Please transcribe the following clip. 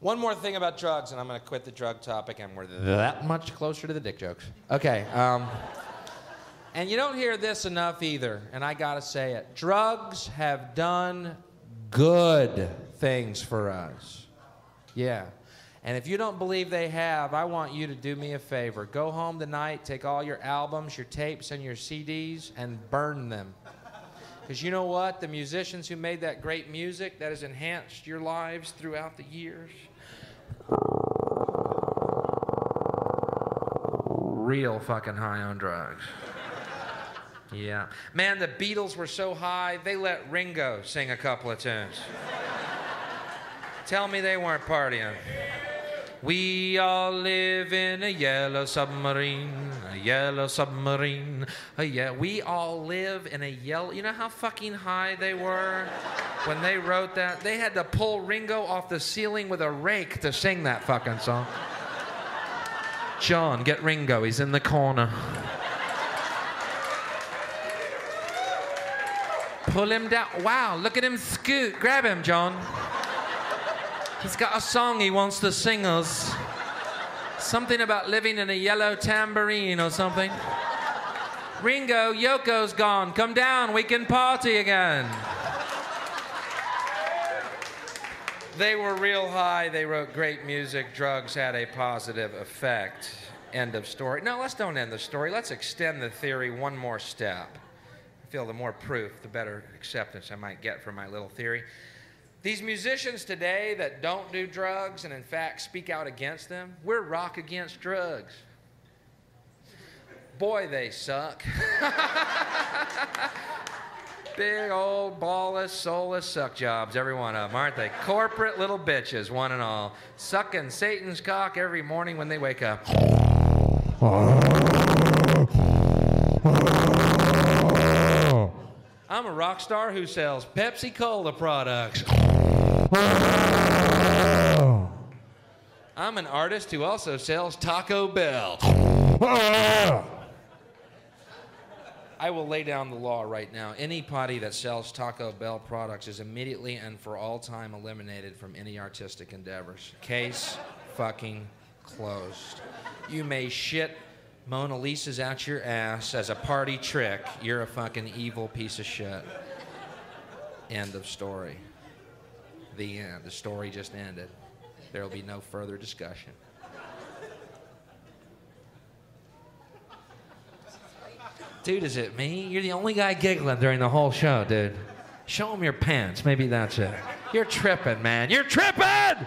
One more thing about drugs, and I'm going to quit the drug topic, and we're that much closer to the dick jokes. Okay. Um, and you don't hear this enough either, and I got to say it. Drugs have done good things for us. Yeah. And if you don't believe they have, I want you to do me a favor. Go home tonight, take all your albums, your tapes, and your CDs, and burn them. Because you know what? The musicians who made that great music that has enhanced your lives throughout the years, real fucking high on drugs. Yeah. Man, the Beatles were so high, they let Ringo sing a couple of tunes. Tell me they weren't partying. We all live in a yellow submarine, a yellow submarine. A yeah, we all live in a yellow. You know how fucking high they were when they wrote that? They had to pull Ringo off the ceiling with a rake to sing that fucking song. John, get Ringo. He's in the corner. Pull him down. Wow, look at him scoot. Grab him, John. He's got a song he wants to sing us. Something about living in a yellow tambourine or something. Ringo, Yoko's gone. Come down, we can party again. They were real high. They wrote great music. Drugs had a positive effect. End of story. No, let's don't end the story. Let's extend the theory one more step. I feel the more proof, the better acceptance I might get for my little theory. These musicians today that don't do drugs and in fact speak out against them, we're rock against drugs. Boy, they suck. Big old ballless, soulless suck jobs, every one of them, aren't they? Corporate little bitches, one and all. Sucking Satan's cock every morning when they wake up. I'm a rock star who sells Pepsi Cola products. I'm an artist who also sells Taco Bell. I will lay down the law right now. Any potty that sells Taco Bell products is immediately and for all time eliminated from any artistic endeavors. Case fucking closed. You may shit Mona Lisa's out your ass as a party trick. You're a fucking evil piece of shit. End of story. The end. The story just ended. There will be no further discussion. Dude, is it me? You're the only guy giggling during the whole show, dude. Show him your pants. Maybe that's it. You're tripping, man. You're tripping!